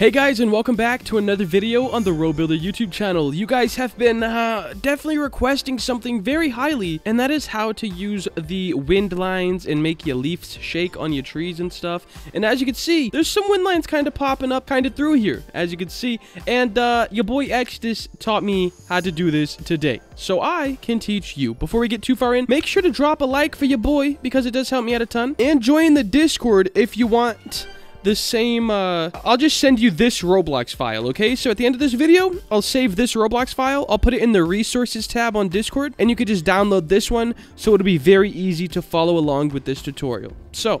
Hey guys and welcome back to another video on the RoBuilder YouTube channel. You guys have been uh, definitely requesting something very highly and that is how to use the wind lines and make your leaves shake on your trees and stuff. And as you can see, there's some wind lines kind of popping up kind of through here as you can see. And uh, your boy Exodus taught me how to do this today. So I can teach you. Before we get too far in, make sure to drop a like for your boy because it does help me out a ton. And join the Discord if you want the same, uh, I'll just send you this Roblox file, okay? So at the end of this video, I'll save this Roblox file. I'll put it in the resources tab on Discord, and you could just download this one, so it'll be very easy to follow along with this tutorial. So,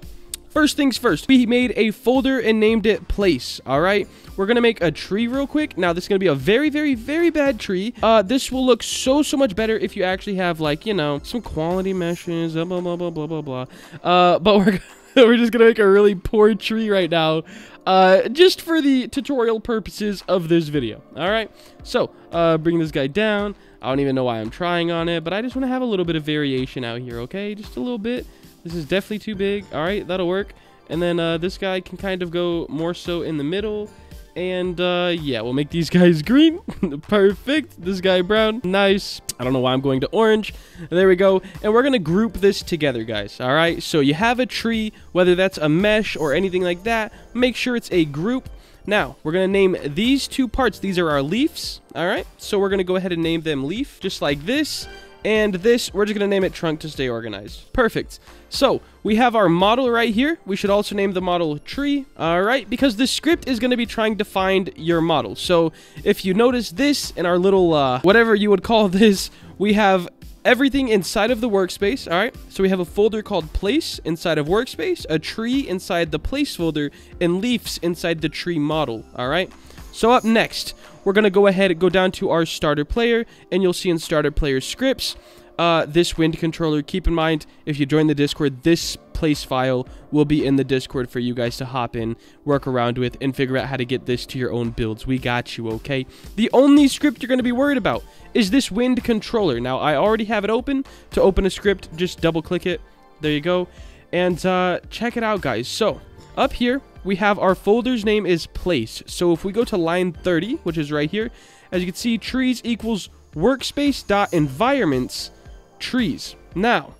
First things first, we made a folder and named it place, all right? We're going to make a tree real quick. Now, this is going to be a very, very, very bad tree. Uh, this will look so, so much better if you actually have, like, you know, some quality meshes, blah, blah, blah, blah, blah, blah. Uh, but we're We're just gonna make a really poor tree right now, uh, just for the tutorial purposes of this video. All right, so uh, bring this guy down. I don't even know why I'm trying on it, but I just want to have a little bit of variation out here. Okay, just a little bit. This is definitely too big. All right, that'll work. And then uh, this guy can kind of go more so in the middle. And uh, yeah, we'll make these guys green. Perfect. This guy brown. Nice. I don't know why I'm going to orange. There we go. And we're going to group this together, guys. All right. So you have a tree, whether that's a mesh or anything like that. Make sure it's a group. Now, we're going to name these two parts. These are our leaves. All right. So we're going to go ahead and name them leaf, just like this. And this, we're just going to name it trunk to stay organized. Perfect. So, we have our model right here. We should also name the model tree. All right, because the script is going to be trying to find your model. So, if you notice this in our little, uh, whatever you would call this, we have everything inside of the workspace, all right? So we have a folder called place inside of workspace, a tree inside the place folder, and leaves inside the tree model, all right? So up next, we're going to go ahead and go down to our starter player, and you'll see in starter player scripts, uh, this wind controller. Keep in mind, if you join the Discord, this place file will be in the Discord for you guys to hop in, work around with, and figure out how to get this to your own builds. We got you, okay? The only script you're going to be worried about is this wind controller. Now, I already have it open. To open a script, just double-click it. There you go. And uh, check it out, guys. So, up here, we have our folder's name is place. So if we go to line 30, which is right here, as you can see, trees equals workspace dot environments trees. Now,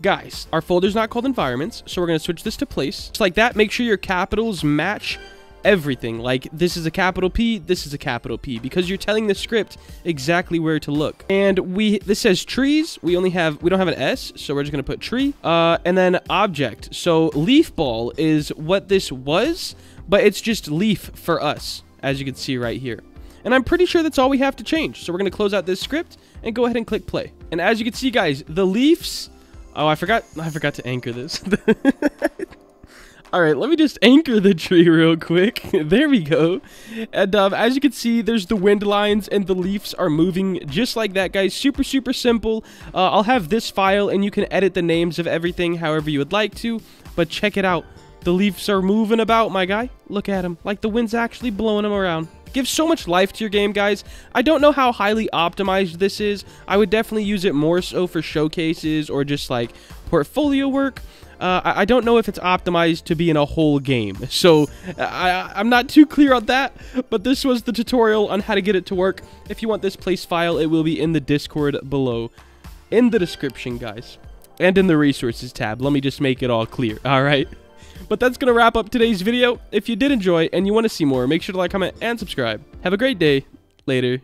guys, our folder's not called environments, so we're going to switch this to place. Just like that, make sure your capitals match everything. Like, this is a capital P, this is a capital P, because you're telling the script exactly where to look. And we, this says trees. We only have, we don't have an S, so we're just to put tree. Uh, and then object. So leaf ball is what this was, but it's just leaf for us, as you can see right here. And I'm pretty sure that's all we have to change. So we're to close out this script and go ahead and click play. And as you can see, guys, the leaves... Oh, I forgot I forgot to anchor this. All right, let me just anchor the tree real quick. there we go. And um, as you can see, there's the wind lines and the leaves are moving just like that, guys. Super, super simple. Uh, I'll have this file and you can edit the names of everything however you would like to. But check it out. The leaves are moving about, my guy. Look at them. Like the wind's actually blowing them around gives so much life to your game, guys. I don't know how highly optimized this is. I would definitely use it more so for showcases or just like portfolio work. Uh, I, don't know if it's optimized to be in a whole game, so I, I'm not too clear on that, but this was the tutorial on how to get it to work. If you want this place file, it will be in the Discord below, in the description, guys, and in the resources tab. Let me just make it all clear, all right? But that's going to wrap up today's video. If you did enjoy and you want to see more, make sure to like, comment, and subscribe. Have a great day. Later.